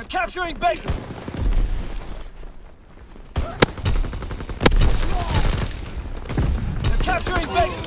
They're capturing Baker! They're capturing Baker!